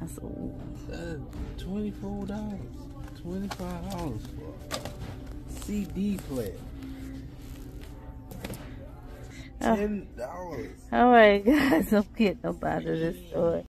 That's uh, twenty-four dollars, twenty-five dollars for CD player. Oh. Ten dollars. all right, guys. I'm getting up out of this store.